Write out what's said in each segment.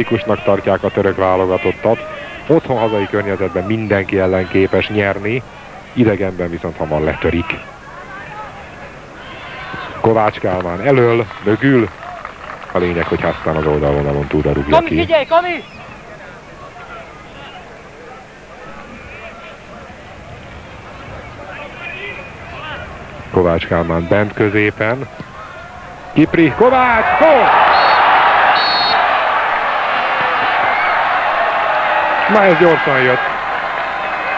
fantasztikusnak tartják a török válogatottat. Otthon hazai környezetben mindenki ellen képes nyerni, idegenben viszont hamar letörik. Kovács Kálmán elől, mögül. A lényeg, hogy aztán az oldalvonalon túlra rúgja Kami, ki. figyelj, Kami! Kovács Kálmán bent középen. Kipri, Kovács, gól! Na ez gyorsan jött.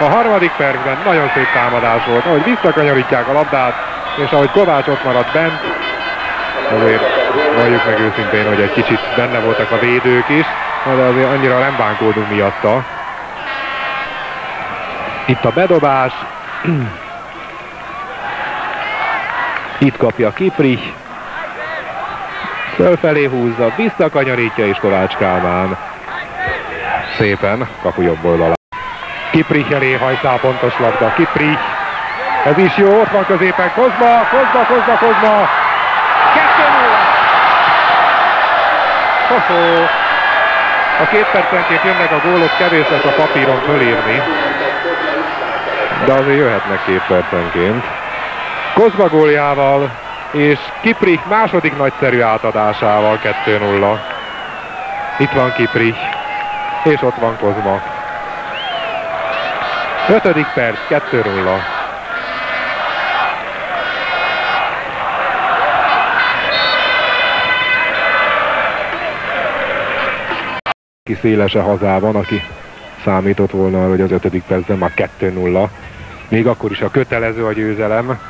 A harmadik percben nagyon szép támadás volt, ahogy visszakanyarítják a labdát, és ahogy Kovács ott maradt bent, azért valljuk meg őszintén, hogy egy kicsit benne voltak a védők is, de azért annyira nem bánkódunk miatta. Itt a bedobás, itt kapja Kiprich, fölfelé húzza, visszakanyarítja és Kovács Kálmán. Szépen, kapu jobb oldalá. Kiprich elé hajszál pontos labda, Kiprich. Ez is jó, ott van középen Kozma, Kozma, Kozma, Kozma. 2 Hoho. A két percenként jönnek a gólok, kevés lesz a papíron fölírni. De azért jöhetnek két percenként. Kozma góljával és Kiprich második nagyszerű átadásával 2-0. Itt van Kiprich, és ott van Kozma. Ötödik perc, 2-0. Ki szélese hazában, aki számított volna arra, hogy az ötödik percben már 2-0. Még akkor is a kötelező a győzelem,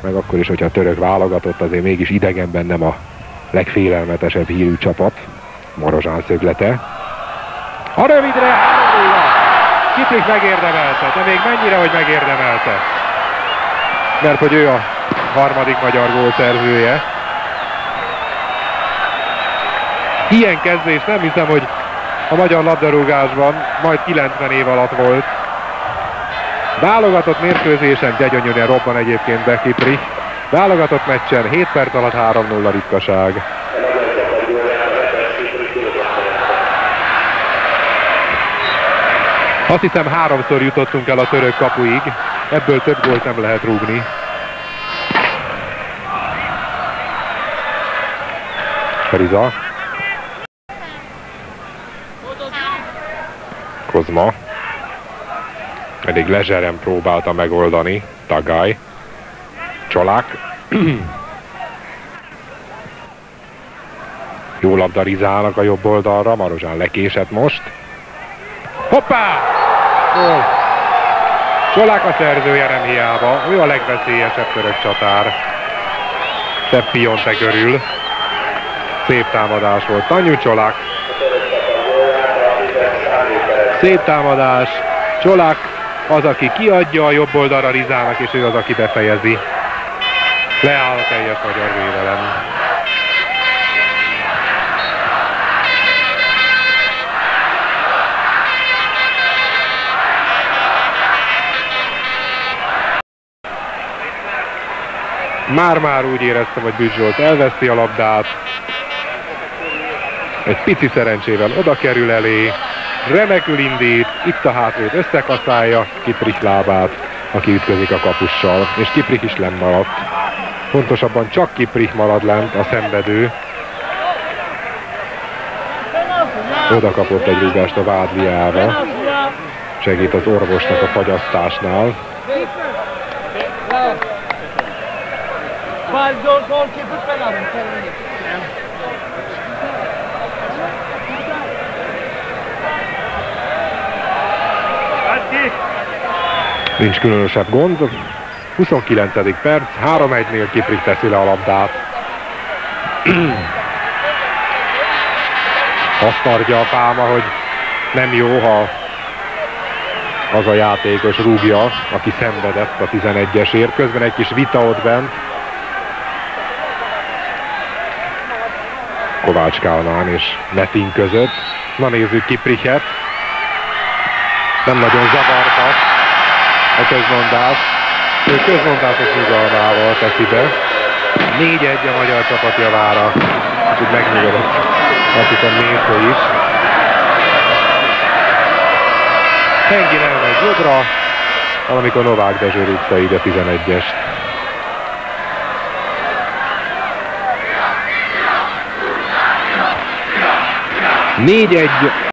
meg akkor is, hogyha a török válogatott, azért mégis idegenben nem a legfélelmetesebb hírű csapat. Marozsán szöglete. A rövidre 3 Kiprik megérdemelte, de még mennyire, hogy megérdemelte. Mert hogy ő a harmadik magyar gól szerzője. Ilyen kezdés nem hiszem, hogy a magyar labdarúgásban majd 90 év alatt volt. Válogatott mérkőzésen gyönyörűen robban egyébként be Kipri. Válogatott meccsen 7 perc alatt 3-0 ritkaság. Azt hiszem háromszor jutottunk el a török kapuig, ebből több gólt nem lehet rúgni. Riza. Kozma. Eddig lezseren próbálta megoldani. Tagály. Csolák. Jó labda Rizának a jobb oldalra, Marozsán lekésett most. Hoppá! Gól! Csolák a szerzője nem hiába, ő a legveszélyesebb török csatár. Szebb Piontek örül. Szép támadás volt. Tanyu Csolák. Szép támadás. Csolák az, aki kiadja a jobb oldalra Rizának, és ő az, aki befejezi. Leáll a teljes magyar védelem. Már-már úgy éreztem, hogy Bücs Zsolt elveszi a labdát. Egy pici szerencsével oda kerül elé. Remekül indít, itt a hátvéd összekaszálja Kiprich lábát, aki ütközik a kapussal, és Kiprich is lenn maradt. Pontosabban csak Kiprich marad lent, a szenvedő. Oda kapott egy rúgást a vádliába. Segít az orvosnak a fagyasztásnál. Gól, képes felállunk. Nincs különösebb gond. 29. perc, 3-1-nél Kiprich teszi le a labdát. Azt tartja a fáma, hogy nem jó, ha az a játékos rúgja, aki szenvedett a 11-esért. Közben egy kis vita ott bent. Kovács Kálmán és Metin között. Na nézzük Kiprichet. Nem nagyon zavarta a közmondás. Ő közmondásos nyugalmával teszi be. 4-1 a magyar csapat javára. És itt megnyugodott. Azt hiszem Mészó is. Pengin elmegy jobbra, valamikor Novák Dezső rúgta így a 11-est. Négy egy